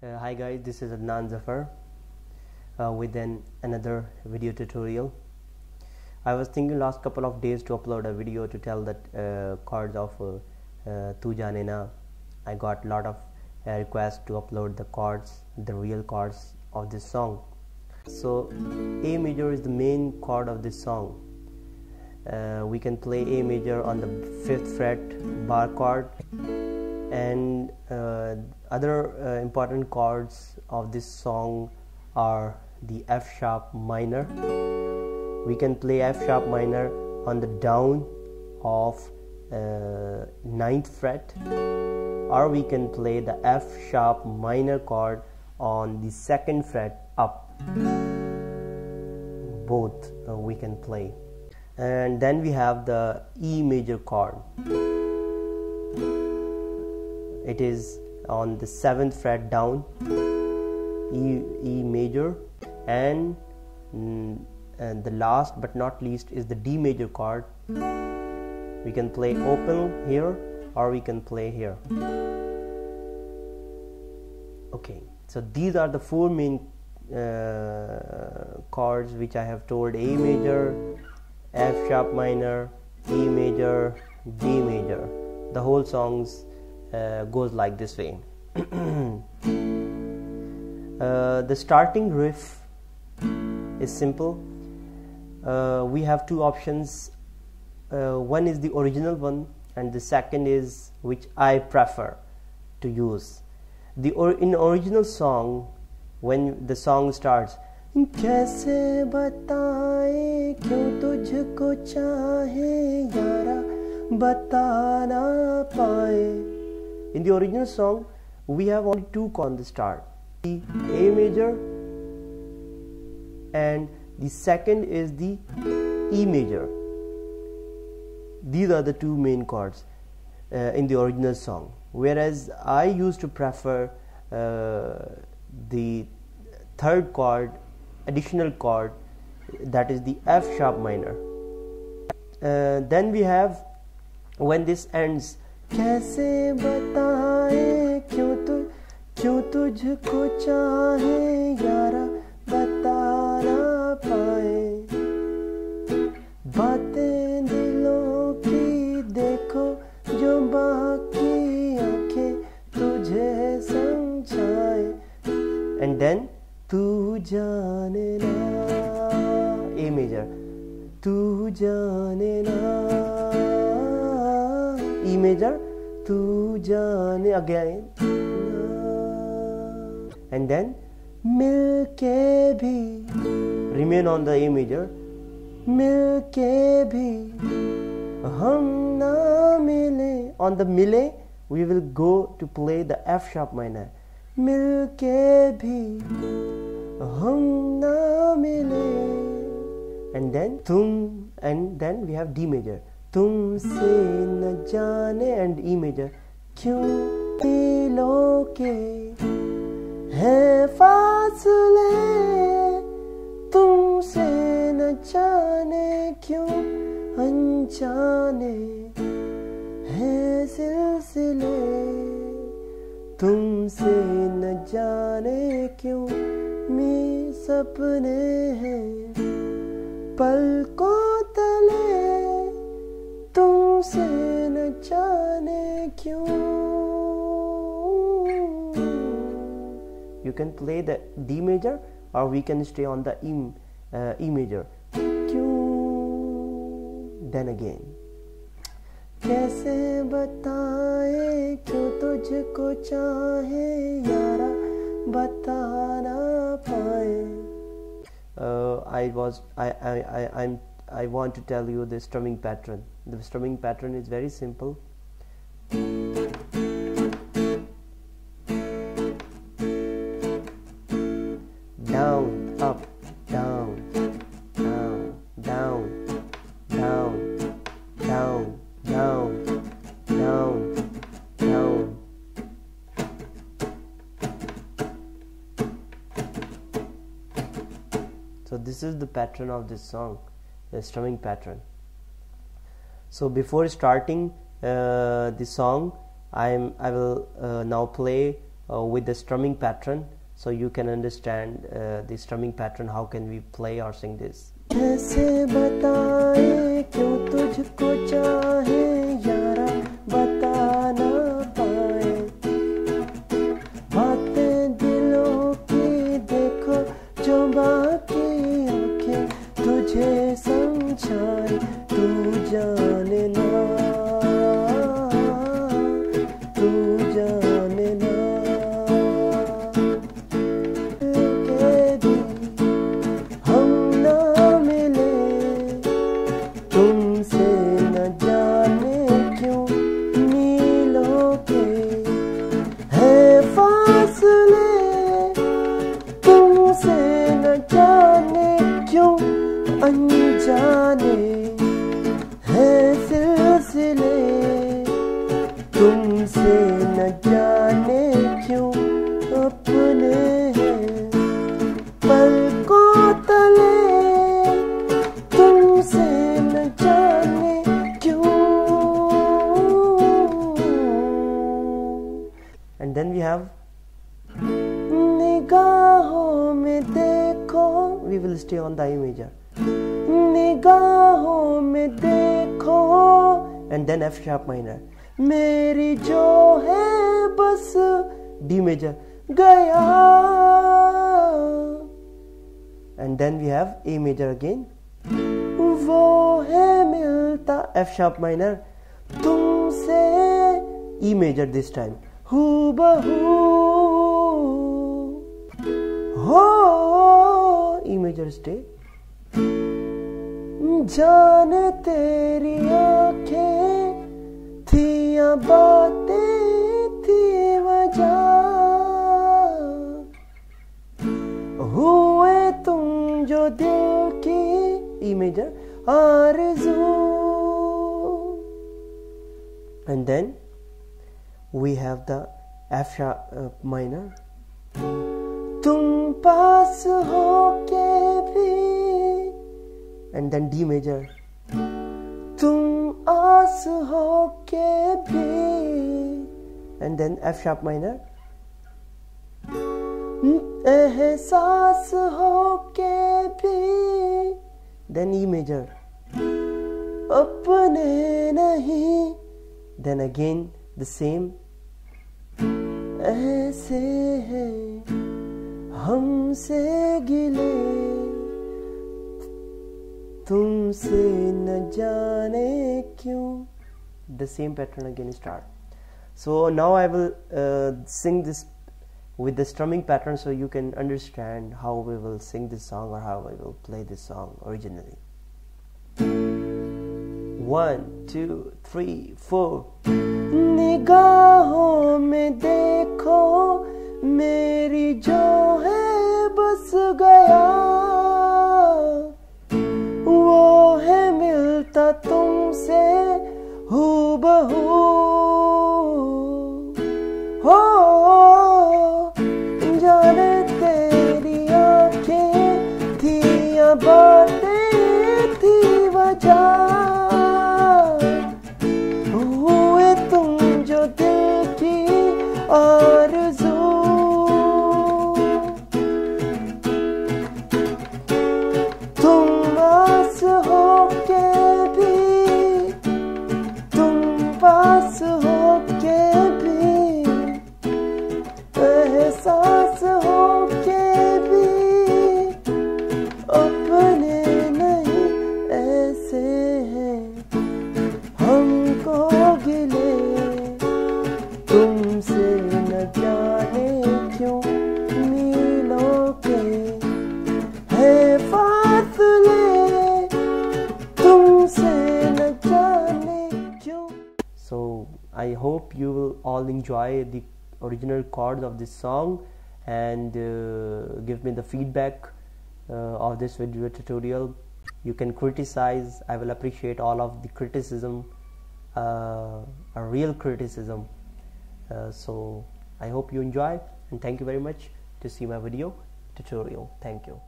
Uh, hi guys, this is Adnan Zafar uh, with an another video tutorial. I was thinking last couple of days to upload a video to tell that uh, chords of uh, uh, Tu Jaane Na. I got a lot of uh, requests to upload the chords, the real chords of this song. So A major is the main chord of this song. Uh, we can play A major on the fifth fret bar chord and other uh, important chords of this song are the F sharp minor. We can play F sharp minor on the down of uh, ninth fret, or we can play the F sharp minor chord on the second fret up. Both uh, we can play, and then we have the E major chord it is on the seventh fret down E, e major and, mm, and the last but not least is the D major chord. We can play open here or we can play here. Okay so these are the four main uh, chords which I have told. A major F sharp minor E major D major. The whole songs uh, goes like this way uh, the starting riff is simple uh, we have two options uh, one is the original one and the second is which I prefer to use the or in original song when the song starts कैसे बताए क्यों तुझको चाहे यारा बता ना पाए in the original song, we have only two chords start the A major, and the second is the E major. These are the two main chords uh, in the original song. Whereas I used to prefer uh, the third chord, additional chord, that is the F sharp minor. Uh, then we have when this ends कैसे बताए क्यों तु, क्यों तुझको चाहे यारा बता ना पाए? बातें दिलों की देखो, जो बाकी आँखें तुझे समझाए। एंड देन तू जाने ना ए मेजर तू जाने ना। major to jaane again. And then Milke bhi remain on the A major. Milke bhi hum na mile on the mile we will go to play the F sharp minor. Milke bhi hum na mile and then thum and then we have D major. तुमसे न जाने and E major क्यों दिलों के है फासले? तुमसे न जाने क्यों अनजाने है सिलसिले? तुमसे न जाने क्यों मी सपने हैं पलकों तले जाने क्यों you can play the D major or we can stay on the E, uh, e major क्यों then again कैसे बताए क्यों तुझको चाहे यारा बता ना पाए uh, I was I I I I'm I want to tell you the strumming pattern. The strumming pattern is very simple. Down, up, down, down, down, down, down, down, down, down. So this is the pattern of this song the strumming pattern so before starting uh, the song I'm I will uh, now play uh, with the strumming pattern so you can understand uh, the strumming pattern how can we play or sing this अनजाने है सिलसिले। तुमसे न जाने क्यों अपने हैं? पलकों तले तुमसे न जाने क्यों? And then we have निगाहों में देखो, we will stay on the A major निगाहों में देखो। And then F sharp minor मेरी जो है बस डी मेजर गया। And then we have A major again वो है मिलता एफ़ शार्प माइनर तुमसे ई मेजर दिस टाइम हु बहू हो ई मेजर स्टे जाने तेरी आँखें थी या बातें थी वजह हुए तुम जो दिल की E major Arzoo we have the F sharp uh, minor तुम पास हो के एंड देन डी मेजर तुम आस हो के भी and then F sharp minor एहसास हो के भी देन ई मेजर अपने नहीं देन अगेन द सेम ऐसे हैं, हमसे गिले। तुमसे न जाने क्यों the same pattern again start so now i will uh, sing this with the strumming pattern so you can understand how we will sing this song or how we will play this song originally one two three four निगाहों में देखो मेरी जो है बस गया वजह हुए तुम जो दिल की और तुम आस हो के भी, तुम पास हो न जाने क्यों मीलों के है फासले तुमसे न जाने क्यों so i hope you will all enjoy the original chords of this song and uh, give me the feedback uh, of this video tutorial you can criticize i will appreciate all of the criticism uh, a real criticism uh, so i hope you enjoy and thank you very much to see my video tutorial. Thank you